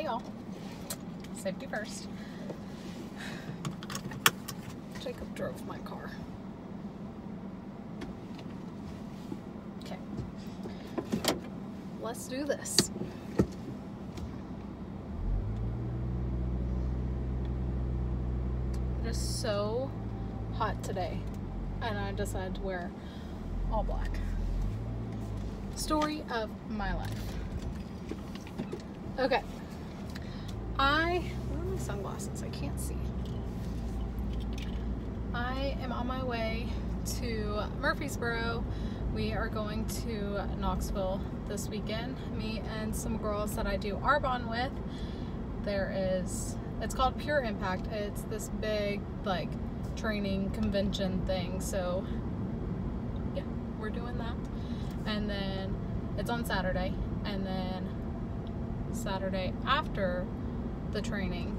Hey y'all. Safety first. Jacob drove my car. Okay. Let's do this. It is so hot today and I decided to wear all black. Story of my life. Okay. I, where are my sunglasses? I can't see. I am on my way to Murfreesboro. We are going to Knoxville this weekend. Me and some girls that I do Arbonne with. There is, it's called Pure Impact. It's this big, like, training convention thing. So, yeah, we're doing that. And then it's on Saturday. And then Saturday after the training,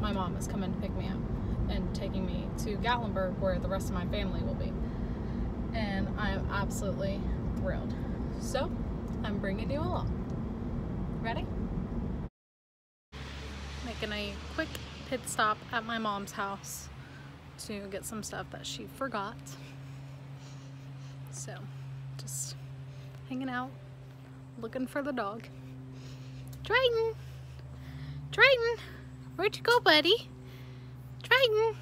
my mom is coming to pick me up and taking me to Gatlinburg where the rest of my family will be. And I am absolutely thrilled. So, I'm bringing you along. Ready? Making a quick pit stop at my mom's house to get some stuff that she forgot. So, just hanging out, looking for the dog. Triton! Triton! Where'd you go, buddy? Triton!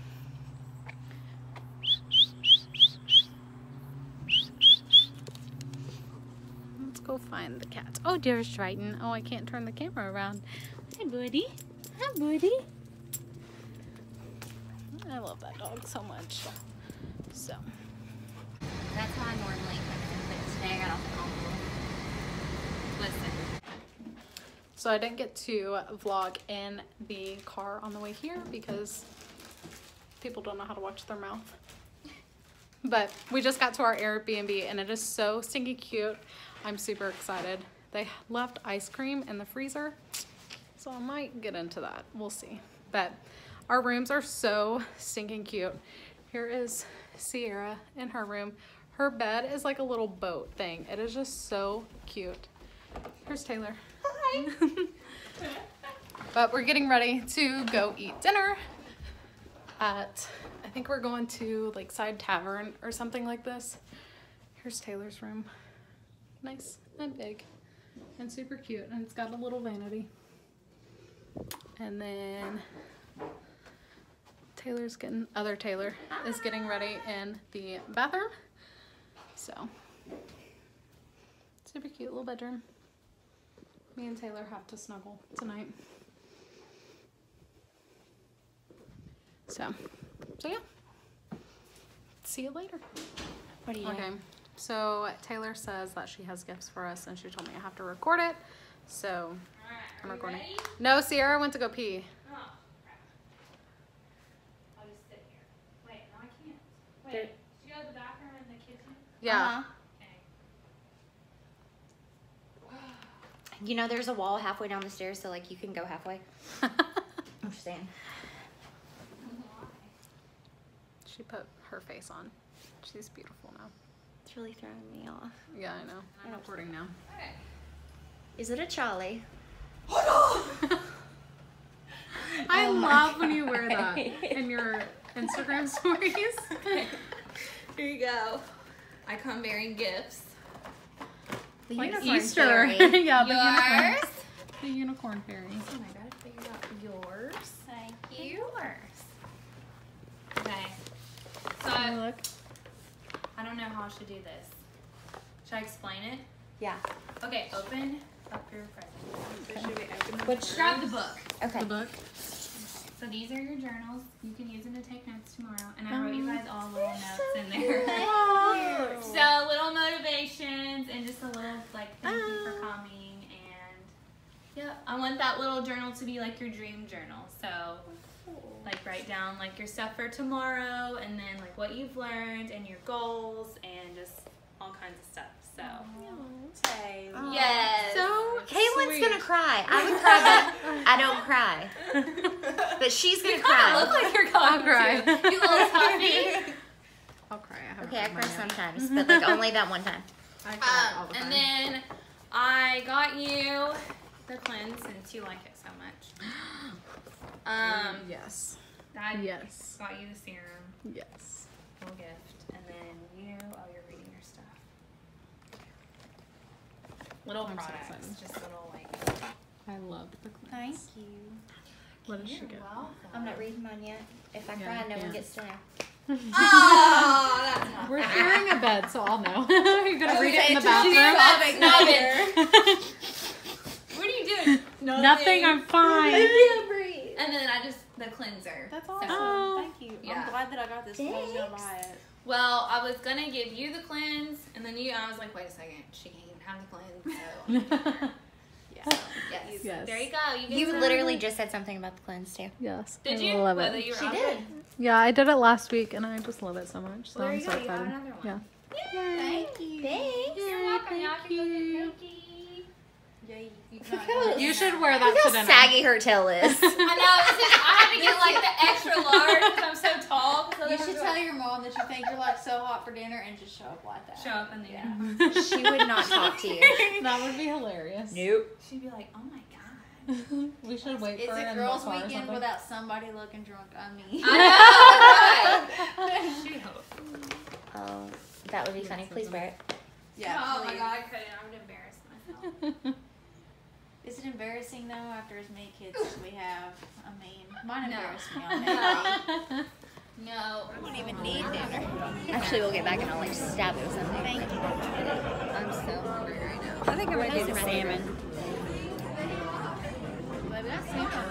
Let's go find the cat. Oh, there's Triton. Oh, I can't turn the camera around. Hi, buddy. Hi, buddy. I love that dog so much. So. That's how I normally but today I got off the. Listen. So I didn't get to vlog in the car on the way here because people don't know how to watch their mouth. But we just got to our Airbnb and it is so stinky cute. I'm super excited. They left ice cream in the freezer, so I might get into that. We'll see. But our rooms are so stinking cute. Here is Sierra in her room. Her bed is like a little boat thing. It is just so cute. Here's Taylor. But we're getting ready to go eat dinner at, I think we're going to Lakeside Tavern or something like this. Here's Taylor's room. Nice and big and super cute. And it's got a little vanity. And then Taylor's getting, other Taylor is getting ready in the bathroom. So, super cute little bedroom. Me and Taylor have to snuggle tonight. So, so yeah. See you later. What are you Okay. So Taylor says that she has gifts for us, and she told me I have to record it. So I'm recording. No, Sierra went to go pee. Oh, crap. I'll just sit here. Wait, no, I can't. Wait, There- go to the bathroom in the kitchen? Yeah. Okay. You know, there's a wall halfway down the stairs, so like you can go halfway. I'm just saying. she put her face on. She's beautiful now. It's really throwing me off. Yeah, I know. I'm recording now. Okay. Is it a Charlie? I Oh love when you wear that in your Instagram stories. Here you go. I come bearing gifts. The like unicorn Easter. fairy. yeah, the unicorn. Yours? The unicorn fairy. Oh my god, I figured out yours. Thank you. Yours. Okay. So I, look. I don't know how I should do this. Should I explain it? Yeah. Okay, open up your present. Which? Grab the book. Okay. The book. So these are your journals. You can use them to take notes tomorrow. And I wrote you um, guys all little notes in there. so little motivations and just a little like thank you for um, coming and yeah, I want that little journal to be like your dream journal. So like write down like your stuff for tomorrow and then like what you've learned and your goals and just all kinds of stuff. So. So Caitlin's sweet. gonna cry. I would cry, but I don't cry. But she's gonna you kind of look like you're going I'll cry. to. You little puppy. I'll cry. I Okay, I cry sometimes, but like only that one time. I cry all Um, the and then I got you the cleanse since you like it so much. Um, yes. I Yes. got you the serum, Yes. little gift, and then you, oh, you're reading your stuff. Little I'm products, excited. just little like. I love the cleanse. Thank you. What did she You're get? welcome. I'm not reading mine yet. If I Yeah, cry, no yeah. one gets to know. Oh, that's not We're fair. sharing a bed, so I'll know. You're gonna read it in the She's bathroom. sobbing. What are you doing? Nothing. I'm fine. And then I just the cleanser. That's So- awesome. Oh. Thank you. Yeah. I'm glad that I got this. 'cause I was gonna Thanks. buy it. Well, I was gonna give you the cleanse, and then you. I was like, wait a second, she can't even have the cleanse. So Yeah. Yes, Yes. there you go. You, You literally just said something about the cleanse too. yes. did I you? love Whether it. you She did. it? Yeah, I did it last week, and I just love it so much. So Well, there I'm you so go. You got excited. another one. Yeah. Thank you. Thanks. You're welcome. Y'all can go Thank get cookie. Yay. You Look cannot how- go in You should wear that Look to how dinner. saggy her tail is. I know. It's just, I had to get like the extra large because I'm so tall. So You should tell your mom that you think you're like so hot for dinner and just show up like that. show up in the Yeah. she would not talk to you. that would be hilarious. Nope. She'd be like, oh my god. we should wait It's for it a in girls' car or weekend something. without somebody looking drunk. on me. I know. Right. Shoot. Oh, that would be funny. Please wear it. yeah. oh my please. god, I couldn't. I would embarrass myself. Is embarrassing though after as many kids as we have? I mean, mine No. me on that. No. I don't even need dinner. Actually, we'll get back and I'll like stab it with something. Thank you. I'm so hungry right now. I think I'm gonna do the salmon. Baby, that's salmon.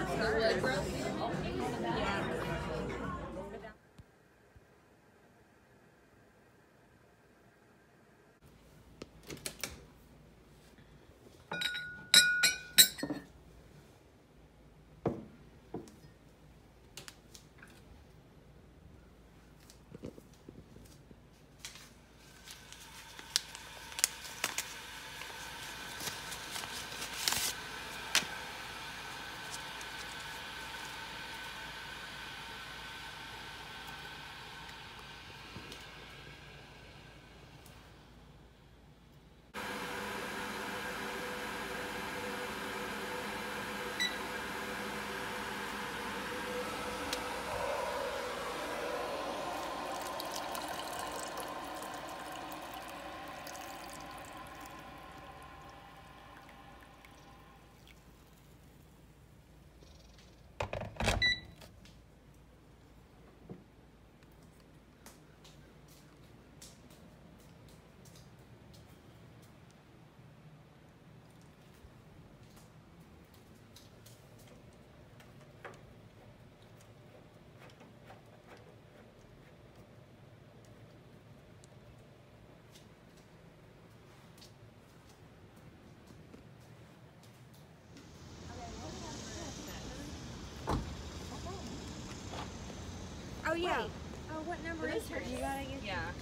Oh yeah. Oh, what number is her? You gotta get. Yeah.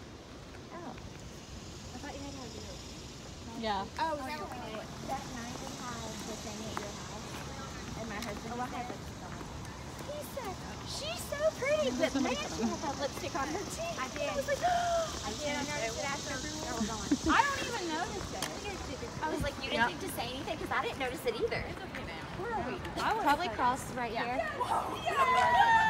Oh. I thought you had to have yeah. Oh, oh, is that what That night we had the thing at your house, and my husband. Oh, I had lipstick on. He said, "She's so pretty, but man, she has that lipstick on her cheek." I did. I was like, I did. I noticed it after we were gone. I don't even notice it. I was like, you didn't think to say anything because I didn't notice it either. It's okay now. Where are we? Probably cross right here. Saggy.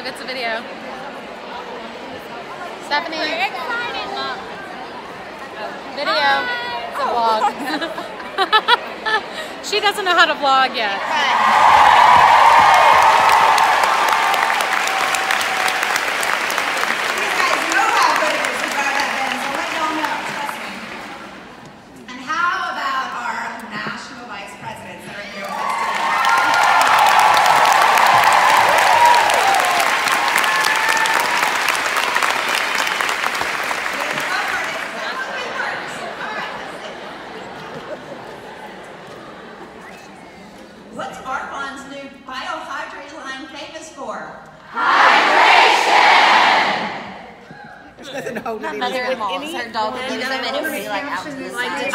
Wave, it's a video. Stephanie. Video. It's a vlog. She doesn't know how to vlog yet. You guys know how good it is to drive that Benz. I'll let y'all know, trust me. And how about our national vice presidents that are here with us today? What's Arbonne's new BioHydria line famous for? There's nothing holding My mother-in-law, her dog would lose them and it would be like out to the side.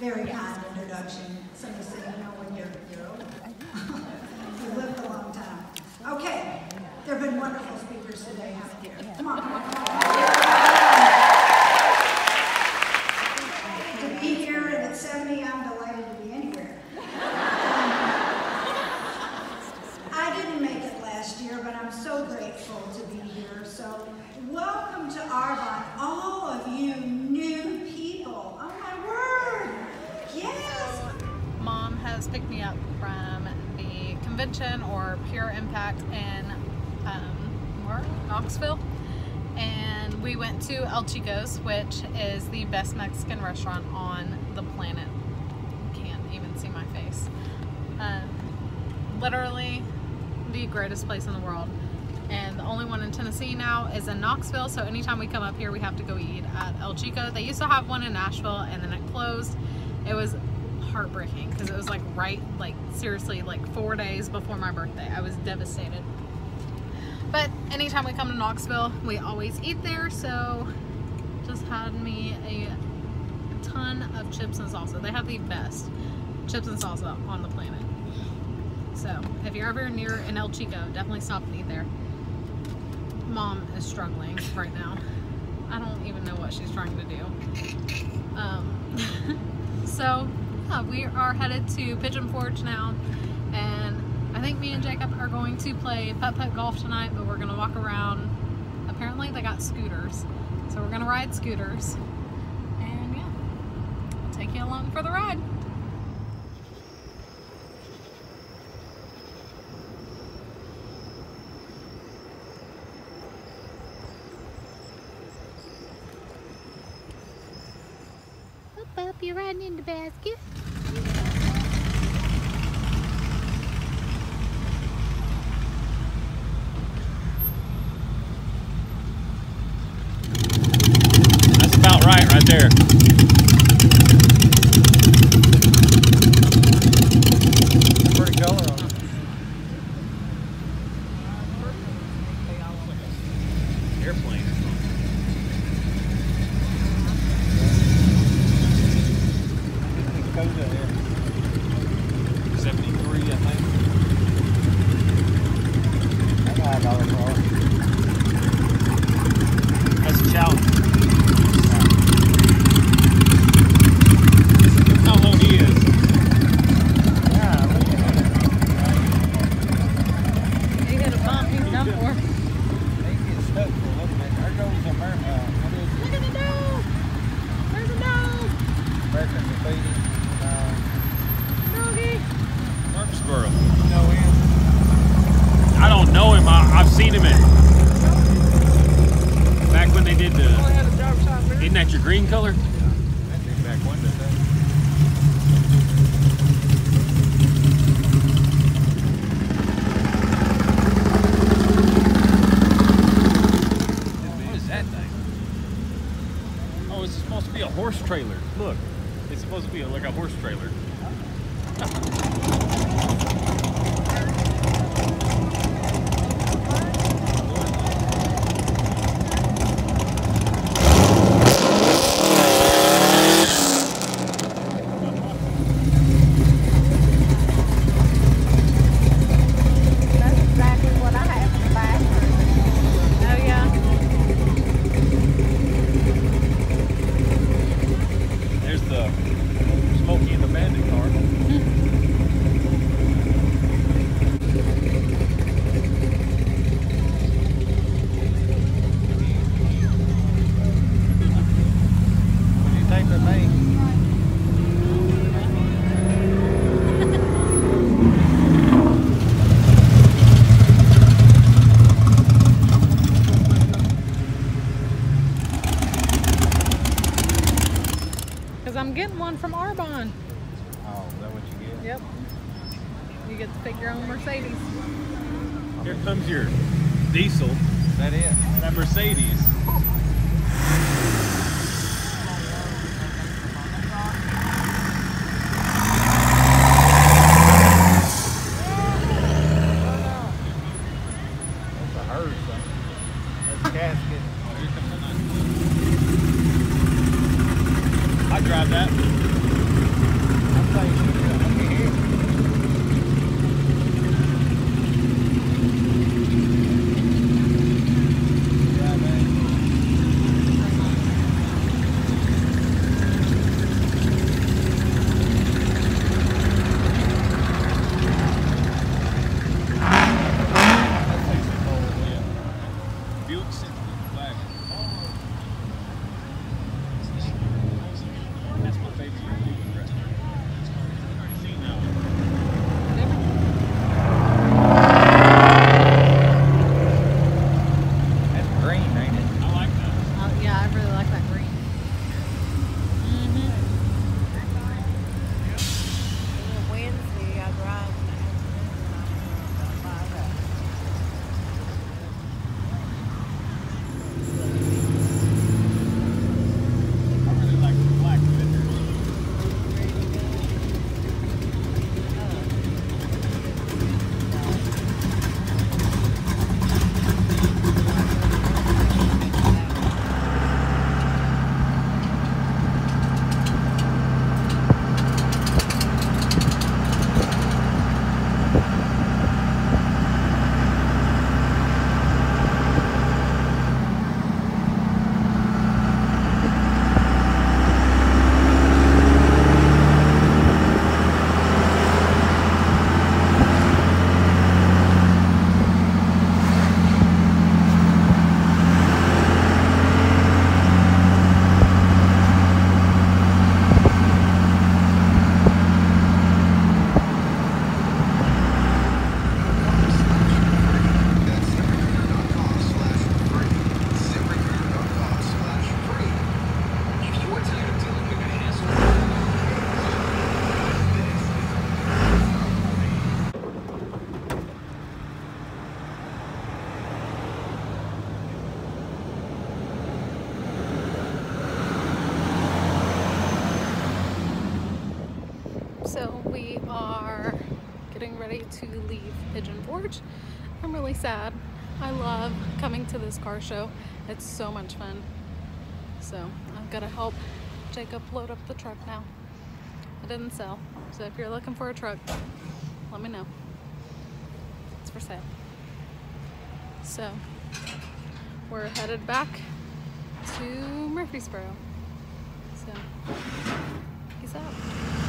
Very kind introduction, so you say, you know, when you're, you're old. You've lived a long time. Okay, there have been wonderful speakers today out here. Come on, come on, come on. To be here and at 70, I'm delighted to be anywhere. I didn't make it last year, but I'm so grateful to be here. So, welcome to Arbonne, all of you new people. Oh my word! Yes! Has picked me up from the convention or Pure Impact in um. Knoxville. And we went to El Chico's, which is the best Mexican restaurant on the planet. Can't even see my face. Um, literally the greatest place in the world. And the only one in Tennessee now is in Knoxville. So anytime we come up here, we have to go eat at El Chico. They used to have one in Nashville and then it closed. It was heartbreaking because it was like right, like seriously, like four days before my birthday. I was devastated. But anytime we come to Knoxville, we always eat there. So just had me a ton of chips and salsa. They have the best chips and salsa on the planet. So if you're ever near an El Chico, definitely stop and eat there. Mom is struggling right now. I don't even know what she's trying to do. Um, so yeah, we are headed to Pigeon Forge now, and I think me and Jacob are going to play putt putt golf tonight. But we're gonna walk around. Apparently they got scooters, so we're gonna ride scooters, and yeah, I'll take you along for the ride. Up, up, you're riding in the basket. That's about right, right there. Pretty color on it. Airplane or something. Dakota there. 73, I think. That's a high dollar car. That's a challenge. How old he is? Yeah, look at him. He hit a bump, he's done for. They get stuck for a little bit. There goes America. Uh, what is it? Look at the dog! There's a dog! American Graffiti. Uh, Doggy! Murfreesboro. You know him? I don't know him. I, I've seen him at. Back when they did the. Isn't that your green color? That'd be back window. What is that thing? Oh, it's supposed to be a horse trailer. Look, it's supposed to be like a horse trailer. That's exactly what I have in the bathroom. Oh yeah. There's the Smokey and the Bandit car. Yep. You get to pick your own Mercedes. Here comes your diesel. That is. it? That Mercedes. Pigeon Forge. I'm really sad. I love coming to this car show. It's so much fun. So I've got to help Jacob load up the truck now. It didn't sell. So if you're looking for a truck, let me know. It's for sale. So we're headed back to Murfreesboro. So peace out.